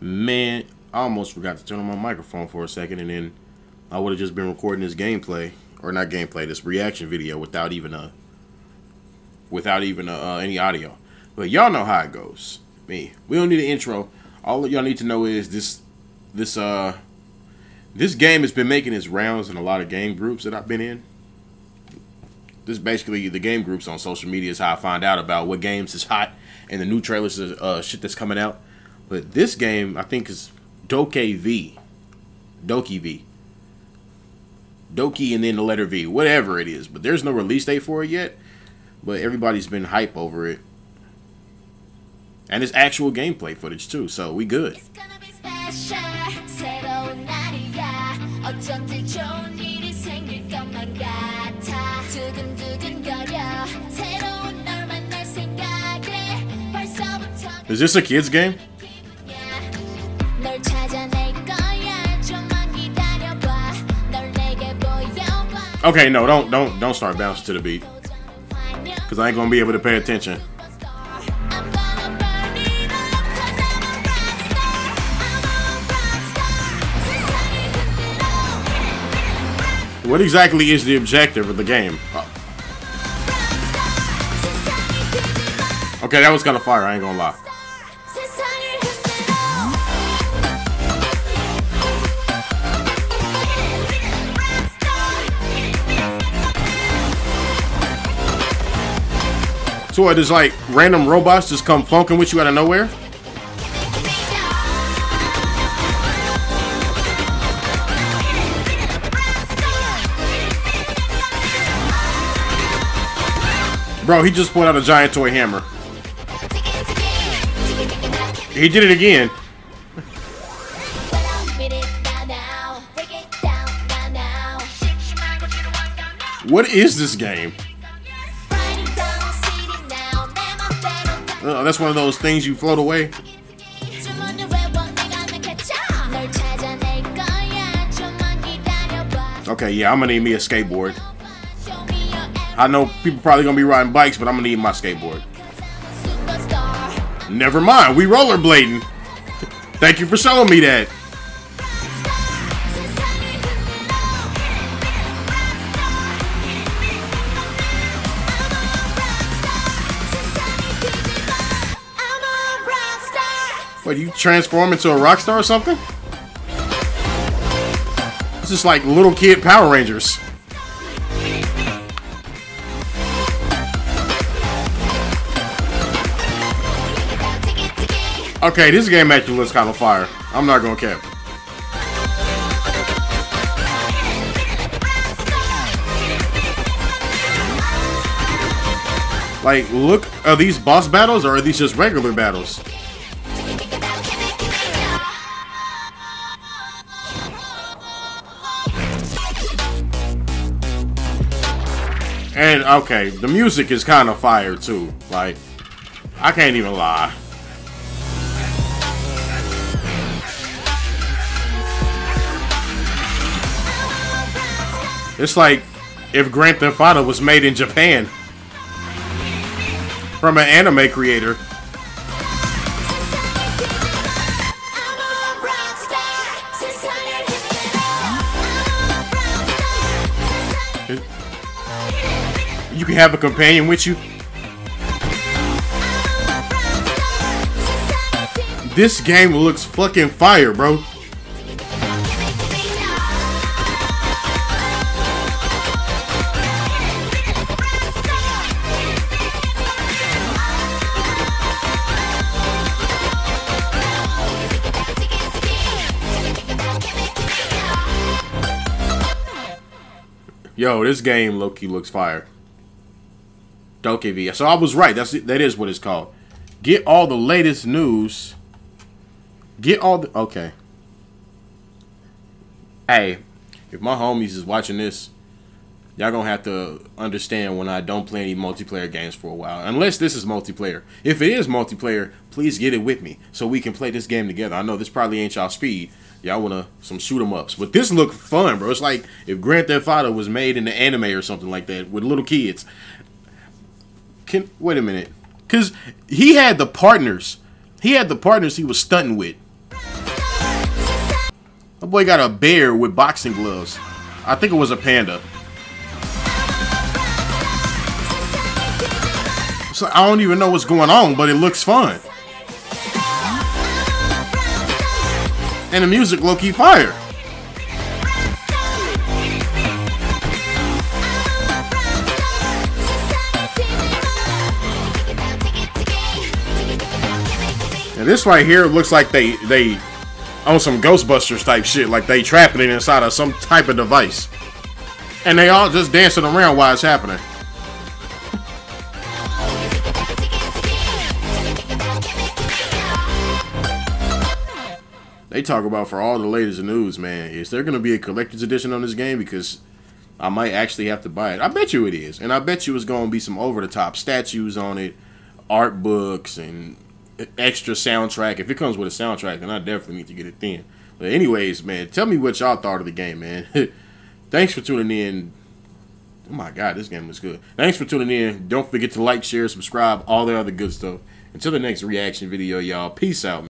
Man, I almost forgot to turn on my microphone for a second, and then I would have just been recording this gameplay, or not gameplay, this reaction video without even a, without even a, uh, any audio. But y'all know how it goes. Me, we don't need an intro. All y'all need to know is this, this uh, this game has been making its rounds in a lot of game groups that I've been in. This basically the game groups on social media is how I find out about what games is hot and the new trailers, uh, shit that's coming out. But this game, I think, is Doke V. Doki V. Doki and then the letter V. Whatever it is. But there's no release date for it yet. But everybody's been hype over it. And it's actual gameplay footage too, so we good. Is this a kid's game? Okay, no, don't don't don't start bouncing to the beat. Cause I ain't gonna be able to pay attention. What exactly is the objective of the game? Okay, that was kind of fire, I ain't gonna lie. So what, does like random robots just come funking with you out of nowhere? Bro, he just pulled out a giant toy hammer. He did it again. What is this game? Uh, that's one of those things you float away. Okay, yeah, I'm gonna need me a skateboard. I know people probably gonna be riding bikes, but I'm gonna need my skateboard. Never mind, we rollerblading. Thank you for showing me that. What, you transform into a rock star or something? This is like little kid Power Rangers. Okay, this game actually looks kind of fire. I'm not gonna cap. Like, look, are these boss battles or are these just regular battles? And okay, the music is kind of fire too. Like, I can't even lie. It's like if Grand Theft Auto was made in Japan from an anime creator. You can have a companion with you. This game looks fucking fire, bro. Yo, this game Loki looks fire. DokeV. So I was right. That's that is what it's called. Get all the latest news. Get all the okay. Hey, if my homies is watching this, y'all gonna have to understand when I don't play any multiplayer games for a while. Unless this is multiplayer. If it is multiplayer, please get it with me so we can play this game together. I know this probably ain't y'all speed. Y'all wanna some shoot 'em ups, but this look fun, bro. It's like if Grand Theft Auto was made in the anime or something like that with little kids. Can wait a minute, cause he had the partners. He had the partners he was stunting with. My boy got a bear with boxing gloves. I think it was a panda. So I don't even know what's going on, but it looks fun. And the music low key fire. And this right here looks like they they on some Ghostbusters type shit, like they trapping it inside of some type of device. And they all just dancing around while it's happening. They talk about for all the latest news, man. Is there going to be a collector's edition on this game? Because I might actually have to buy it. I bet you it is. And I bet you it's going to be some over the top statues on it, art books, and extra soundtrack. If it comes with a soundtrack, then I definitely need to get it then. But anyways, man, tell me what y'all thought of the game, man. Thanks for tuning in. Oh my god, this game was good. Thanks for tuning in. Don't forget to like, share, subscribe, all the other good stuff. Until the next reaction video, y'all. Peace out.